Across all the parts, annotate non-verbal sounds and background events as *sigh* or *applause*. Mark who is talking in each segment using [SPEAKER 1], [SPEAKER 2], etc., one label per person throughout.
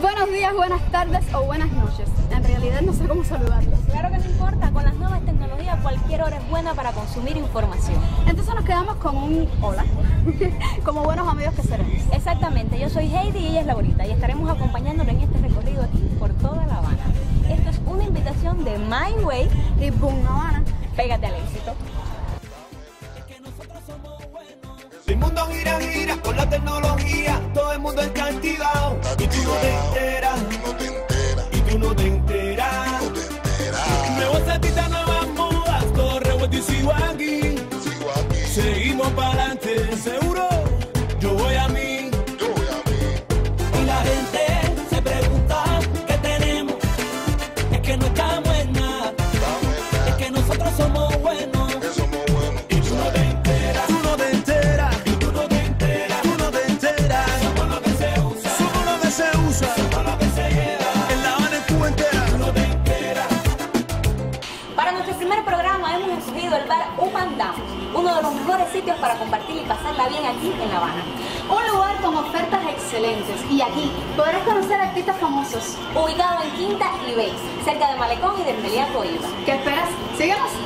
[SPEAKER 1] Buenos días, buenas tardes o buenas noches. En realidad no sé cómo saludarlos.
[SPEAKER 2] Claro que no importa, con las nuevas tecnologías cualquier hora es buena para consumir información.
[SPEAKER 1] Entonces nos quedamos con un hola, *laughs* como buenos amigos que seremos.
[SPEAKER 2] Exactamente, yo soy Heidi y ella es Laurita y estaremos acompañándolo en este recorrido aquí por toda La Habana. Esto es una invitación de My Way
[SPEAKER 1] y Boom Habana.
[SPEAKER 2] Pégate al éxito.
[SPEAKER 3] El mundo gira, gira con la tecnología, todo el mundo está activado. Y tú no te enteras, y tú no te enteras. Nuevos artistas, nuevas modas, todo revuelto y sigo aquí. Seguimos para adelante, seguro,
[SPEAKER 2] Malecón y del Meliaco Iba.
[SPEAKER 1] ¿Qué esperas? Sigamos.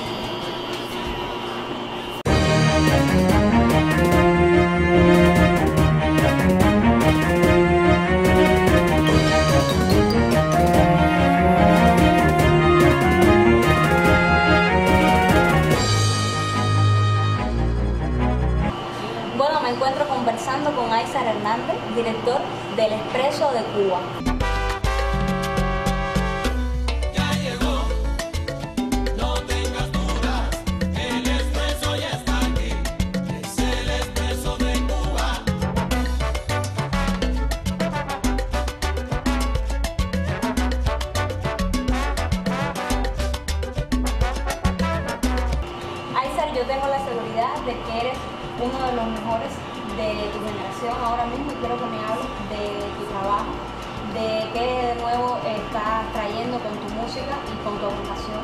[SPEAKER 2] Música y con tu agrupación.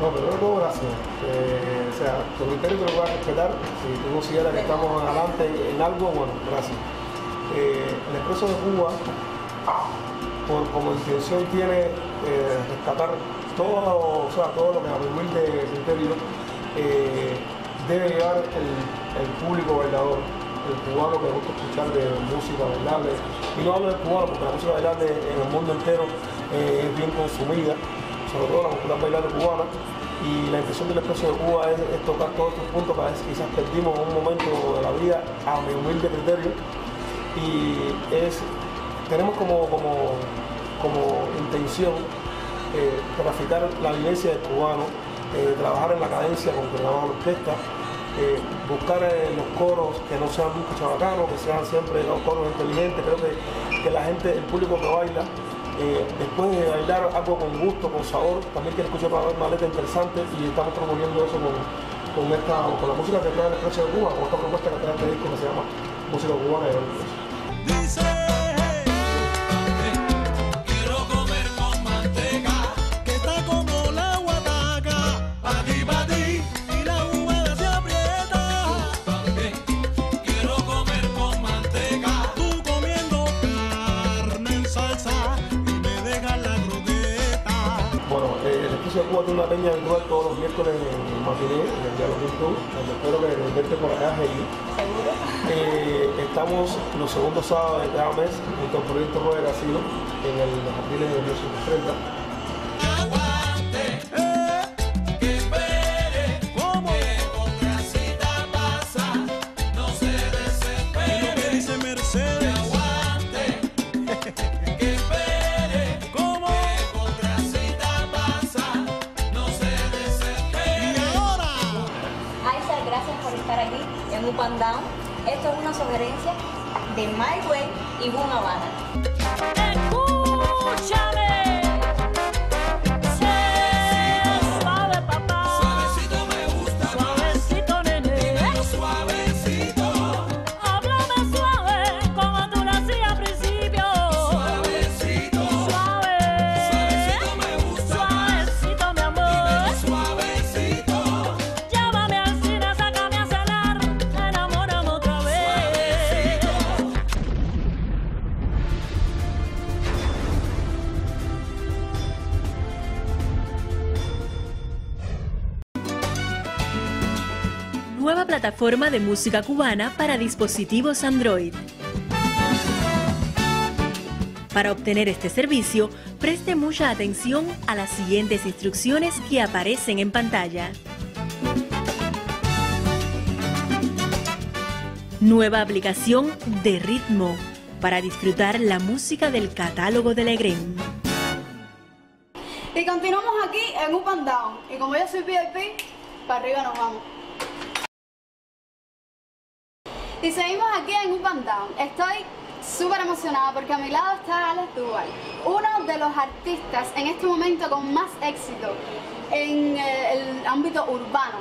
[SPEAKER 4] No, primero todo, gracias. Eh, o sea, tu criterio te lo voy a respetar. Si tú consideras que estamos adelante en algo, bueno, gracias. Eh, el Expreso de Cuba, por, como intención tiene eh, rescatar todo, o sea, todo lo que a mi humilde criterio eh, debe llevar el, el público bailador, el cubano que gusta escuchar de música bailable. Y no hablo del cubano porque la música bailable en el mundo entero eh, es bien consumida, sobre todo la popular bailable cubana. Y la intención del Expreso de Cuba es, tocar todos estos puntos que quizás perdimos en un momento de la vida, a mi humilde criterio. Y es, tenemos como, como, como intención eh, graficar la vivencia del cubano, eh, trabajar en la cadencia con que la orquesta, eh, buscar eh, los coros que no sean muy chabacanos, que sean siempre los coros inteligentes. Creo que, que la gente, el público que baila, eh, después de bailar algo con gusto, con sabor, también quiere escuchar una, una letra interesante y estamos proponiendo eso con, con, esta, con la música que trae el Expreso de Cuba, con esta propuesta que trae este disco que se llama Música Cubana tiene una peña virtual todos los miércoles en matiné, en el Diálogo donde espero que verte por acá, Heidi.
[SPEAKER 2] ¿Seguro?
[SPEAKER 4] Eh, estamos los segundos sábados de cada mes junto al proyecto Rueda Casino en el jardines de 1930.
[SPEAKER 2] Esto es una sugerencia de My Way y Boom Habana.
[SPEAKER 5] Plataforma de música cubana para dispositivos Android. Para obtener este servicio, preste mucha atención a las siguientes instrucciones que aparecen en pantalla. Nueva aplicación de ritmo para disfrutar la música del catálogo de Legren.
[SPEAKER 6] Y continuamos aquí en Up and Down. Y como yo soy VIP, para arriba nos vamos. Y seguimos aquí en Up and Down. Estoy súper emocionada porque a mi lado está Alex Duval, uno de los artistas en este momento con más éxito en eh, el ámbito urbano.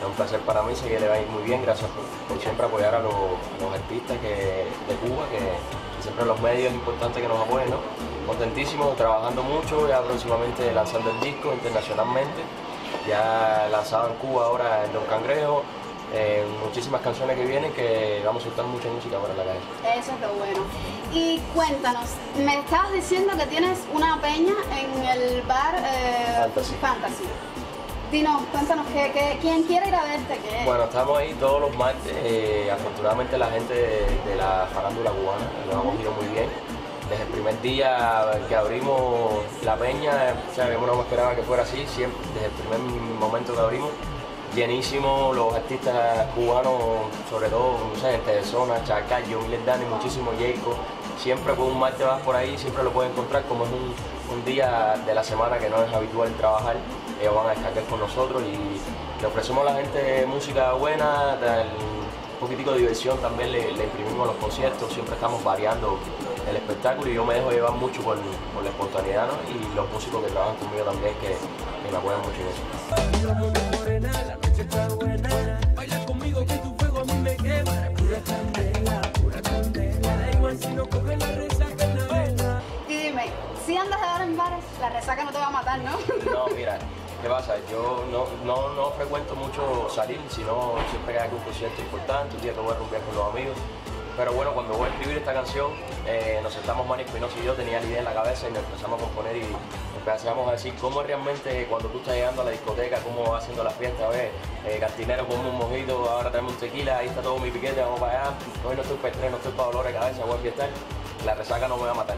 [SPEAKER 7] Es un placer para mí, sé que le va a ir muy bien, gracias por, por siempre apoyar a los, a los artistas que, de Cuba, que, que siempre los medios es importante que nos apoyen, ¿no? Contentísimo, trabajando mucho, ya próximamente lanzando el disco internacionalmente, ya lanzado en Cuba ahora en Don Cangrejo, eh, muchísimas canciones que vienen que vamos a soltar mucha música para la calle.
[SPEAKER 6] Eso es lo bueno. Y cuéntanos, me estabas diciendo que tienes una peña en el bar eh,
[SPEAKER 7] Fantasy.
[SPEAKER 6] Fantasy. Dinos, cuéntanos, ¿qué, qué, quién quiere ir a verte? ¿Qué?
[SPEAKER 7] Bueno, estamos ahí todos los martes. eh, afortunadamente la gente de, la farándula cubana lo ha cogido muy bien. Desde el primer día que abrimos la peña, o sea, no esperaba que fuera así, siempre, desde el primer momento que abrimos, llenísimo los artistas cubanos, sobre todo, no sé, gente de zona, Chacayo, Miles Dani, muchísimo Jacob. Siempre con un martes vas por ahí, siempre lo puedes encontrar, como es un día de la semana que no es habitual trabajar, ellos van a descargar con nosotros y le ofrecemos a la gente música buena, un poquitico de diversión también le, le imprimimos a los conciertos, siempre estamos variando el espectáculo y yo me dejo llevar mucho por, por la espontaneidad ¿no? y los músicos que trabajan conmigo también que, que me apoyan mucho en eso.
[SPEAKER 6] Y dime, si andas de bar en bares, la resaca no te va a matar, ¿no?
[SPEAKER 7] No, mira, ¿qué pasa? Yo no, no, no frecuento mucho salir, sino siempre que hay algún concierto importante, un día que voy a rumbear con los amigos. Pero bueno, cuando voy a escribir esta canción, eh, nos sentamos Manny Espinosa y yo, tenía la idea en la cabeza y nos empezamos a componer y empezamos a decir cómo realmente cuando tú estás llegando a la discoteca, cómo va haciendo la fiesta, ves, eh, cantinero con un mojito, ahora tenemos un tequila, ahí está todo mi piquete, vamos para allá, hoy no estoy para estrés, no estoy para dolor de cabeza, voy a fiestar, la resaca no me va a matar.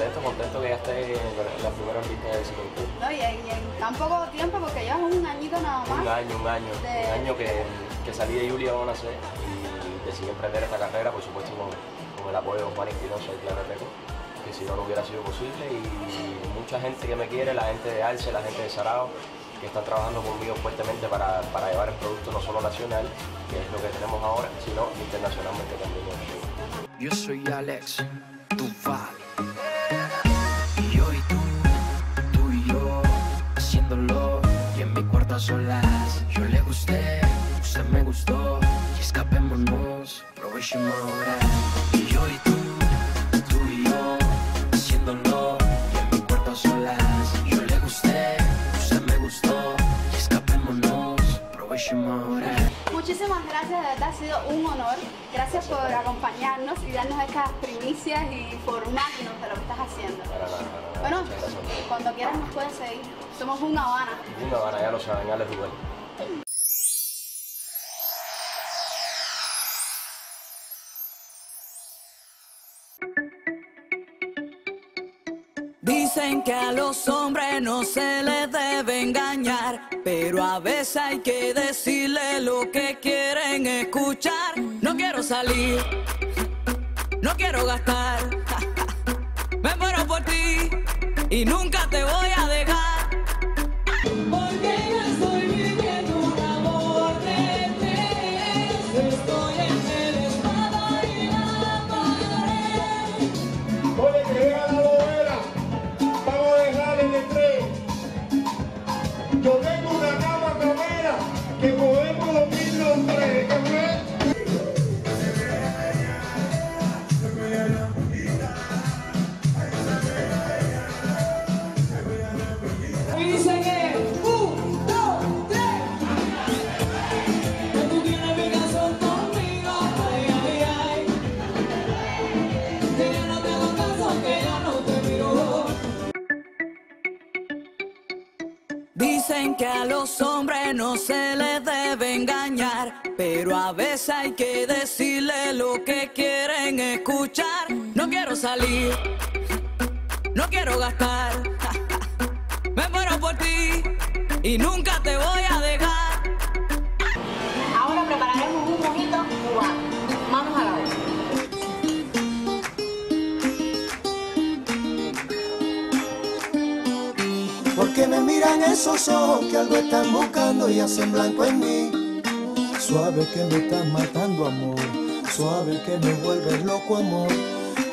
[SPEAKER 7] Contento, contento que ya esté en la primera lista de éxito.
[SPEAKER 6] No, y, en, y en tan poco tiempo, porque llevas un añito nada más.
[SPEAKER 7] Un año, un año,
[SPEAKER 6] De-
[SPEAKER 7] un año que, que salí de Julia hacer y decidí emprender esta carrera, por supuesto con, con el apoyo de Juan Espinosa y Clara Reco, que si no, no hubiera sido posible. Y mucha gente que me quiere, la gente de Arce, la gente de Sarao, que están trabajando conmigo fuertemente para, para llevar el producto no solo nacional, que es lo que tenemos ahora, sino internacionalmente también.
[SPEAKER 8] Yo soy Alex solas, yo le gusté, usted me gustó. Y escapémonos, aprovechemos ahora. Y yo y tú, tú y yo, haciéndolo. Y en mi cuarto a solas, yo le gusté, usted me gustó. Y escapémonos, aprovechemos ahora.
[SPEAKER 6] Muchísimas gracias, de verdad ha sido un honor. Gracias por acompañarnos y darnos estas primicias y formarnos de lo que estás haciendo. Bueno, cuando quieras nos puedes seguir. Somos una Habana.
[SPEAKER 7] Una Habana, ya lo saben, Alex Duval.
[SPEAKER 9] Dicen que a los hombres no se les debe engañar, pero a veces hay que decirle lo que quieren escuchar. No quiero salir, no quiero gastar, *laughs* me muero por ti y nunca te voy
[SPEAKER 2] a dejar.
[SPEAKER 9] Pero a veces hay que decirle lo que quieren escuchar. No quiero salir, no quiero gastar. *laughs* Me muero por ti y nunca te voy a dejar.
[SPEAKER 1] Ahora prepararemos un mojito cubano. Manos a la obra.
[SPEAKER 8] Porque me miran esos ojos que algo están buscando y hacen blanco en mí. Suave que me estás matando, amor. Suave que me vuelves loco, amor.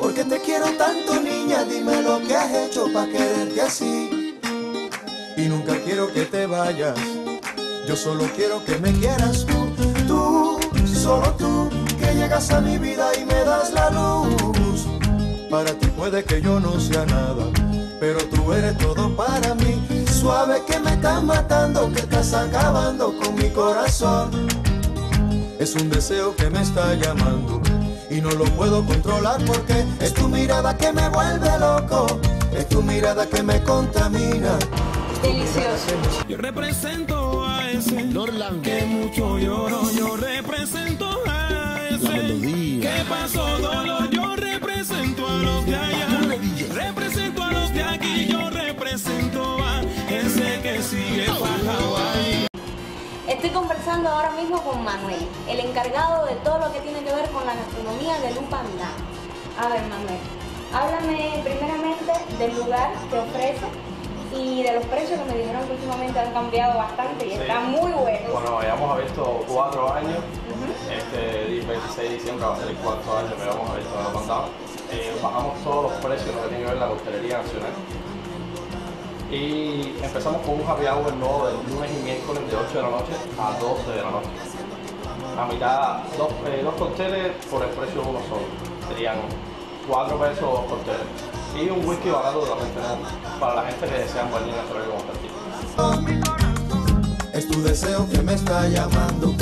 [SPEAKER 8] Porque te quiero tanto, niña. Dime lo que has hecho para quererte así. Y nunca quiero que te vayas. Yo solo quiero que me quieras tú. Tú, solo tú, que llegas a mi vida y me das la luz. Para ti puede que yo no sea nada, pero tú eres todo para mí. Suave que me estás matando, que estás acabando con mi corazón. Es un deseo que me está llamando y no lo puedo controlar porque es tu mirada que me vuelve loco, es tu mirada que me contamina.
[SPEAKER 1] Delicioso.
[SPEAKER 3] Yo represento a ese que mucho lloro. Yo represento a ese que pasó dolor. Yo represento a los de allá. Represento a los de aquí. Yo represento a ese que sigue para Hawái.
[SPEAKER 1] Estoy conversando ahora mismo con Manuel, el encargado de todo lo que tiene que ver con la gastronomía de Lupandán. A ver, Manuel, háblame primeramente del lugar que ofrece y de los precios que me dijeron que últimamente han cambiado bastante y
[SPEAKER 10] Sí.
[SPEAKER 1] están muy buenos.
[SPEAKER 10] Bueno, hayamos abierto cuatro años. Este di- 26 de diciembre va a ser el cuarto año que vamos a abierto pandemia. Eh, bajamos todos los precios, lo que tiene que ver la hostelería nacional. Y empezamos con un happy hour nuevo de lunes y miércoles de 8 de la noche a 12 de la noche. A mitad, dos, eh, dos cócteles por el precio de uno solo. Serían 4 pesos dos cócteles. Y un whisky barato también tenemos para la gente que desea un buen como Tartino.
[SPEAKER 8] Es tu deseo que me está llamando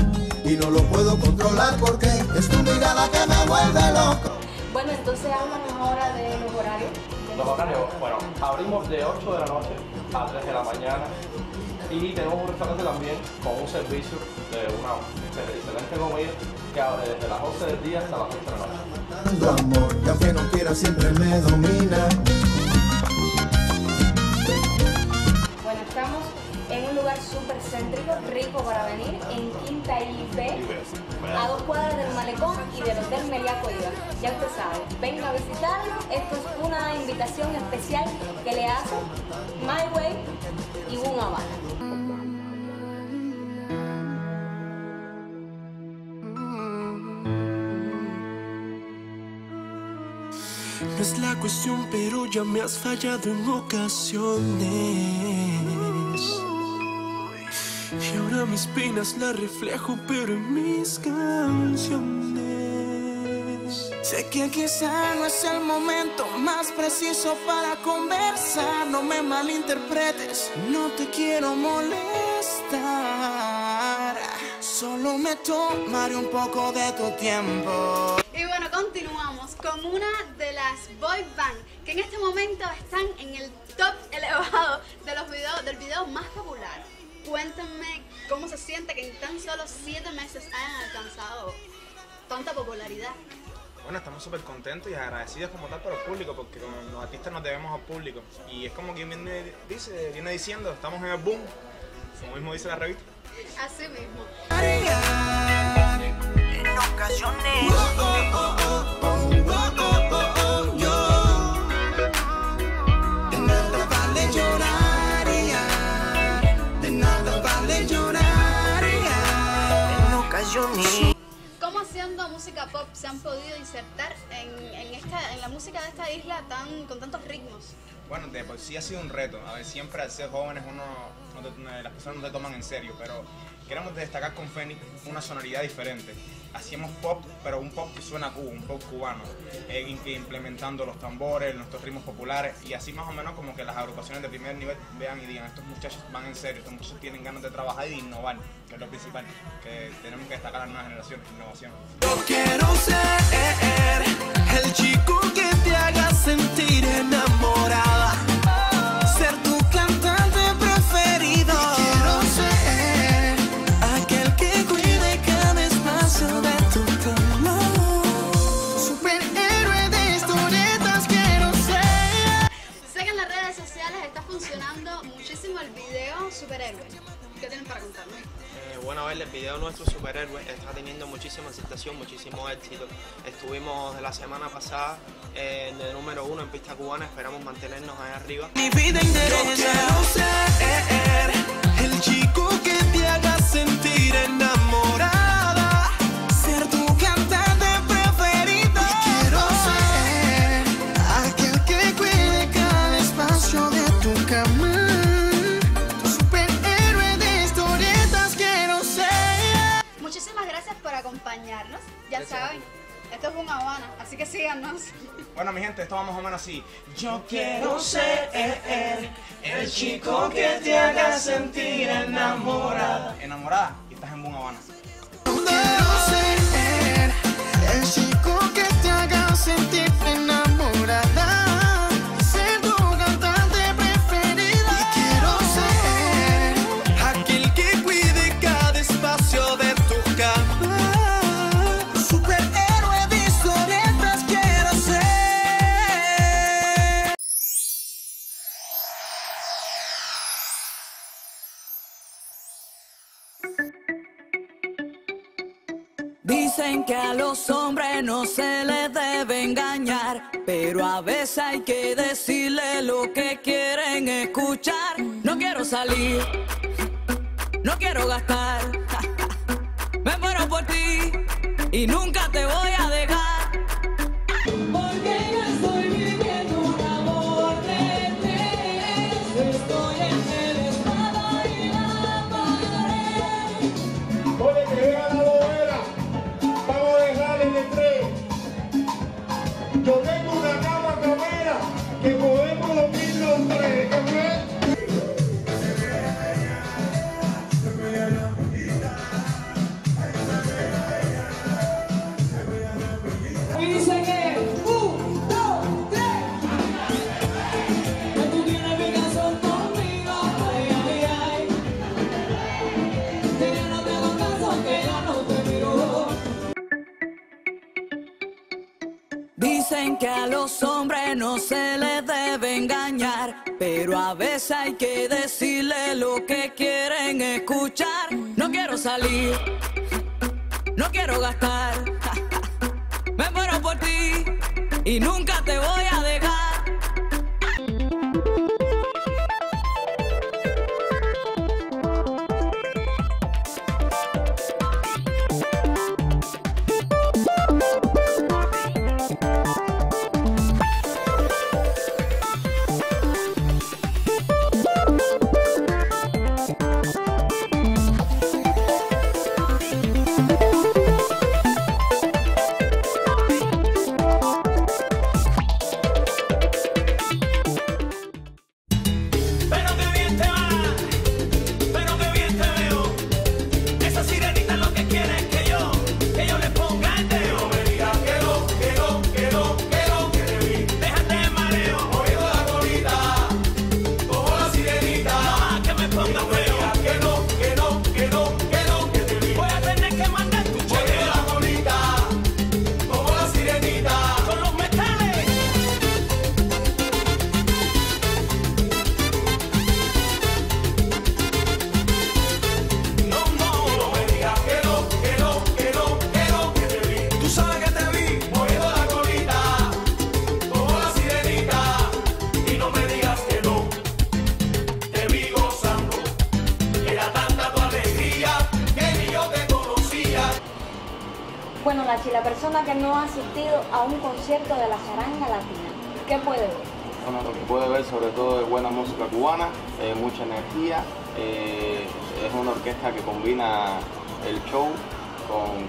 [SPEAKER 8] y no lo puedo controlar porque es tu mirada que me vuelve loco.
[SPEAKER 1] Bueno, entonces háblanos ahora de los horarios.
[SPEAKER 10] Los horarios, bueno, abrimos de 8 de la noche a 3 de la mañana y tenemos un restaurante también con un servicio de una excelente comida que abre desde las 11 del día hasta las 8 de la noche.
[SPEAKER 8] Amor, que aunque no quiera siempre me domina.
[SPEAKER 1] Lugar súper céntrico, rico para venir, en Quinta y B, a dos cuadras del Malecón y del Hotel Meliaco Iba. Ya usted sabe, venga a visitarlo. Esto es una invitación especial que le hace My Way y Un Habana.
[SPEAKER 3] No es la cuestión, pero ya me has fallado en ocasiones. Y ahora mis penas las reflejo, pero en mis canciones. Sé que quizá no es el momento más preciso para conversar. No me malinterpretes, no te quiero molestar. Solo me tomaré un poco de tu tiempo.
[SPEAKER 6] Y bueno, continuamos con una de las boy band que en este momento están en el top elevado de los videos, del video más popular. Cuéntenme cómo se siente que en tan solo 7 meses hayan alcanzado tanta popularidad.
[SPEAKER 11] Bueno, estamos súper contentos y agradecidos como tal por el público, porque como los artistas nos debemos al público. Y es como quien viene, dice, viene diciendo, estamos en el boom, como mismo dice la revista.
[SPEAKER 6] Así mismo.
[SPEAKER 9] En ocasiones.
[SPEAKER 6] Música pop se han podido insertar en, en esta, en la música de esta isla tan, con tantos ritmos?
[SPEAKER 11] Bueno, de sí ha sido un reto. A ver, siempre al ser jóvenes uno, las personas no te toman en serio, pero queremos destacar con Fénix una sonoridad diferente. Hacíamos pop, pero un pop que suena a Cuba, un pop cubano, eh, implementando los tambores, nuestros ritmos populares y así más o menos como que las agrupaciones de primer nivel vean y digan, estos muchachos van en serio, estos muchachos tienen ganas de trabajar y de innovar, que es lo principal, que tenemos que destacar a las nuevas generaciones, innovación.
[SPEAKER 9] Yo quiero ser el chico que te haga sentir enamorada.
[SPEAKER 6] El video
[SPEAKER 12] nuestro superhéroe está teniendo muchísima aceptación, muchísimo éxito. Estuvimos la semana pasada eh, en el número uno en pista cubana, esperamos mantenernos ahí arriba.
[SPEAKER 9] Mi vida interesa. Ser el chico que te haga sentir enamorada.
[SPEAKER 6] Ya saben, esto es una Habana, así que síganos.
[SPEAKER 11] Bueno, mi gente, esto va más o menos así.
[SPEAKER 9] Yo quiero ser el chico que te haga sentir enamorada.
[SPEAKER 11] Enamorada y estás en Boom Habana.
[SPEAKER 9] Se les debe engañar, pero a veces hay que decirle lo que quieren escuchar. No quiero salir, no quiero gastar, *laughs* me muero por ti y nunca te voy a dejar. Dicen que a los hombres no se les debe engañar, pero a veces hay que decirle lo que quieren escuchar. No quiero salir, no quiero gastar. *laughs* Me muero por ti y nunca te voy a
[SPEAKER 1] que no ha asistido a un concierto de la charanga latina, ¿qué puede ver?
[SPEAKER 13] Bueno, lo que puede ver sobre todo es buena música cubana, eh, mucha energía, eh, es una orquesta que combina el show con,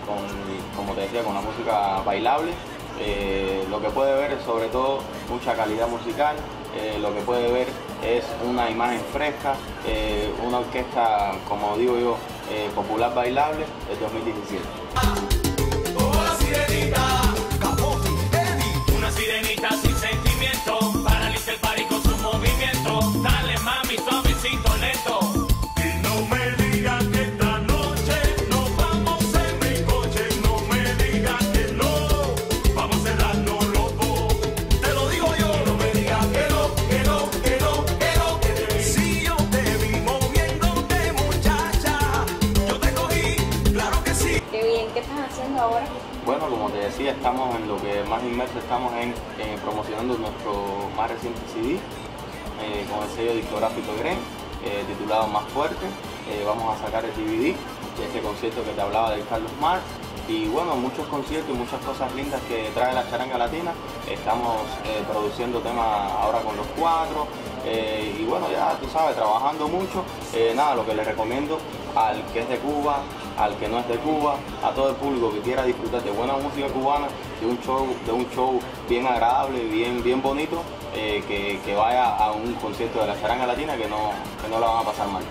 [SPEAKER 13] como te decía, con la música bailable. Eh, lo que puede ver es sobre todo mucha calidad musical, lo que puede ver es una imagen fresca, una orquesta, como digo yo, popular bailable del 2017. Estamos en lo que más inmerso estamos en, promocionando nuestro más reciente CD eh, con el sello discográfico Gren, eh, titulado Más Fuerte. Eh, vamos a sacar el DVD este concierto que te hablaba de Carlos Mar. Y bueno, muchos conciertos y muchas cosas lindas que trae la charanga latina. Estamos produciendo temas ahora con los cuatro. y bueno, ya tú sabes, trabajando mucho. Nada, lo que les recomiendo al que es de Cuba, al que no es de Cuba, a todo el público que quiera disfrutar de buena música cubana, de un show, de un show bien agradable, bien, bien bonito, eh, que, vaya a un concierto de la charanga latina que no, que no la van a pasar mal.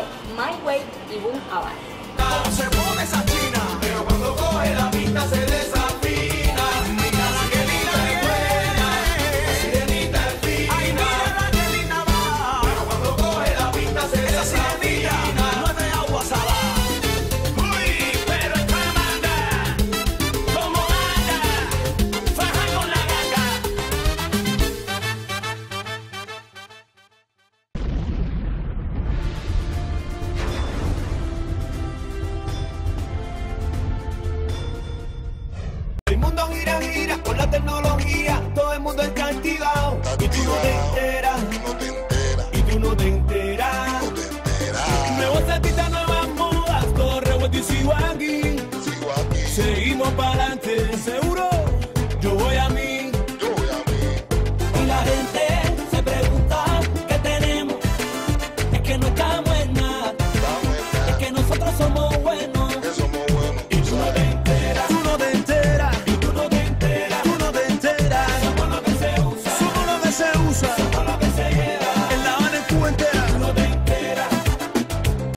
[SPEAKER 1] My Way y Boom Habana.
[SPEAKER 8] El